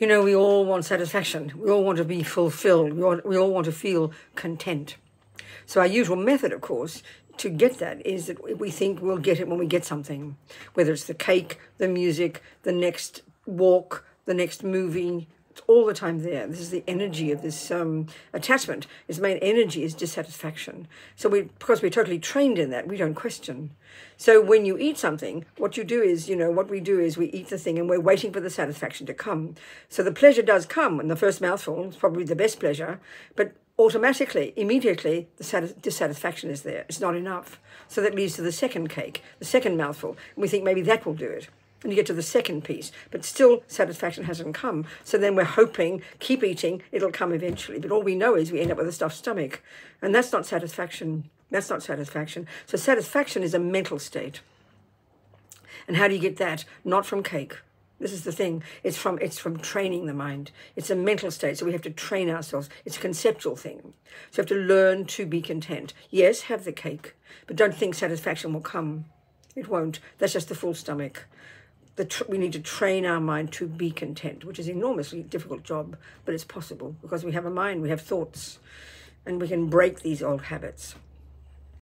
You know, we all want satisfaction. We all want to be fulfilled. We all, we all want to feel content. So our usual method, of course, to get that is that we think we'll get it when we get something, whether it's the cake, the music, the next walk, the next movie. All the time there. This is the energy of this um, attachment. Its main energy is dissatisfaction. So we, because we're totally trained in that, we don't question. So when you eat something, what you do is, you know, what we do is we eat the thing and we're waiting for the satisfaction to come. So the pleasure does come in the first mouthful. It's probably the best pleasure, but automatically, immediately, the dissatisfaction is there. It's not enough. So that leads to the second cake, the second mouthful. And we think maybe that will do it. And you get to the second piece, but still satisfaction hasn't come. So then we're hoping, keep eating, it'll come eventually. But all we know is we end up with a stuffed stomach. And that's not satisfaction. That's not satisfaction. So satisfaction is a mental state. And how do you get that? Not from cake. This is the thing. It's from it's from training the mind. It's a mental state, so we have to train ourselves. It's a conceptual thing. So we have to learn to be content. Yes, have the cake, but don't think satisfaction will come. It won't. That's just the full stomach. The we need to train our mind to be content, which is an enormously difficult job, but it's possible because we have a mind, we have thoughts, and we can break these old habits.